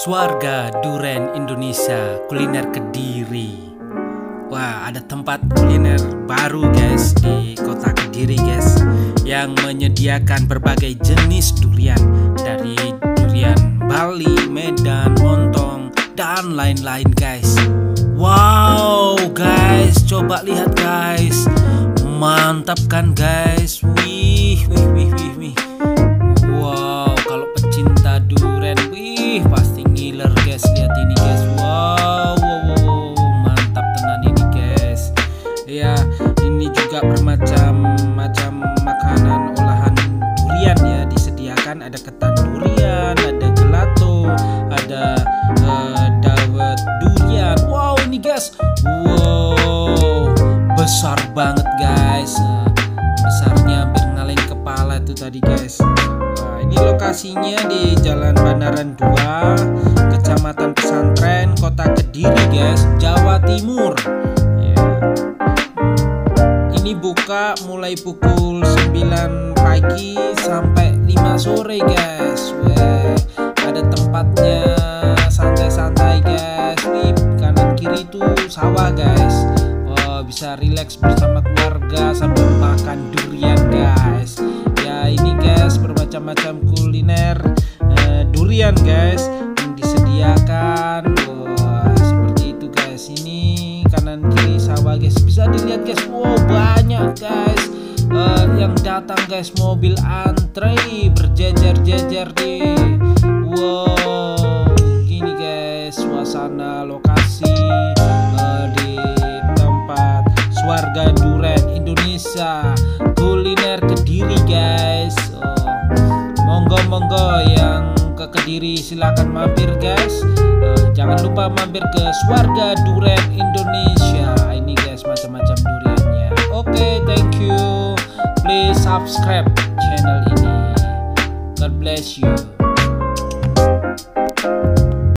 Swarga Duren Indonesia Kuliner Kediri. Wah ada tempat kuliner baru guys di kota Kediri guys Yang menyediakan berbagai jenis durian. Dari durian Bali, Medan, Montong, dan lain-lain guys. Wow guys coba lihat guys. Mantap kan guys? Wih wih wih wih wih Disediakan ada ketan durian Ada gelato Ada eh, dawet durian. Wow ini guys. Wow besar banget guys. Nah, besarnya hampir ngaleng kepala itu tadi guys. Nah, ini lokasinya di Jalan Bandaran 2 Kecamatan Pesantren Kota Kediri guys Jawa Timur buka mulai pukul 9 pagi sampai 5 sore guys. Weh, ada tempatnya. Santai-santai guys. Wih, kanan kiri itu sawah guys. Oh, bisa relax bersama keluarga sambil makan durian guys. Ya ini guys bermacam-macam kuliner eh, durian guys yang disediakan. Wah, seperti itu guys. Ini kanan kiri sawah guys. Bisa dilihat guys. Wow guys. Eh, yang datang guys mobil antre berjejer-jejer di wow gini guys suasana lokasi eh, di tempat Swarga Duren Indonesia kuliner Kediri guys. Oh, monggo monggo yang ke Kediri silakan mampir guys. Eh, jangan lupa mampir ke Swarga Duren please subscribe channel ini. God bless you